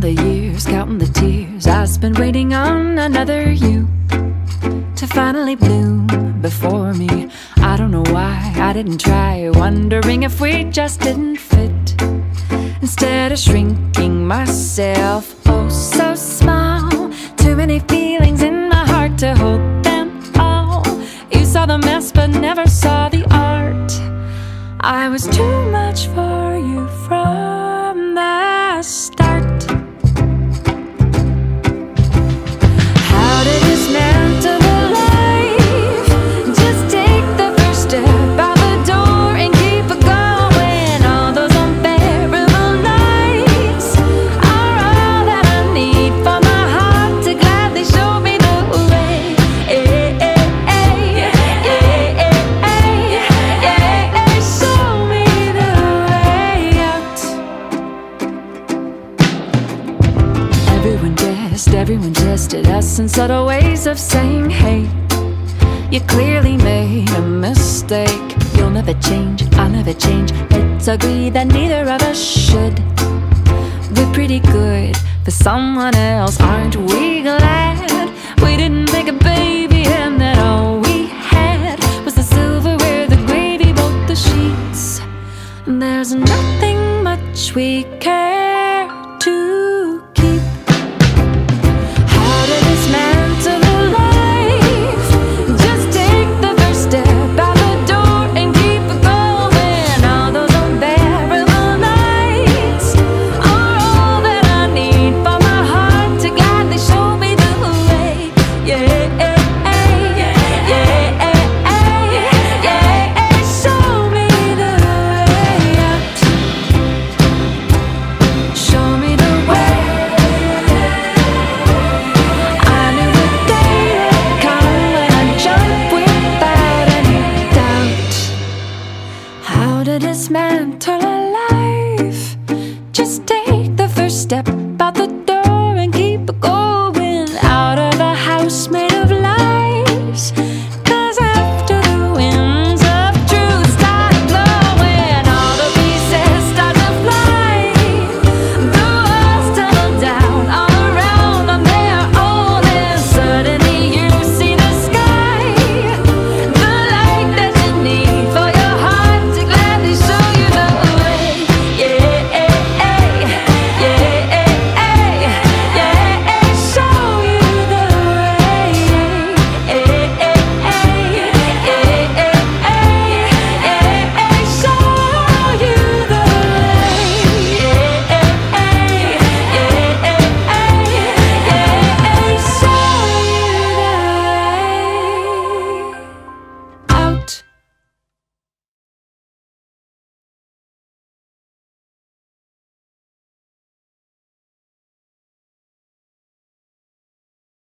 The years, counting the tears. I spent waiting on another you To finally bloom before me. I don't know why I didn't try Wondering if we just didn't fit. Instead of shrinking myself Oh so small. Too many feelings in my heart to hold them all. You saw the mess but never saw the art. I was too much for you from the start tested us in subtle ways of saying, hey, you clearly made a mistake. You'll never change, I'll never change. Let's agree that neither of us should. We're pretty good for someone else, aren't we glad? We didn't make a baby and that all we had was the silverware, the gravy, both the sheets. There's nothing much we care without any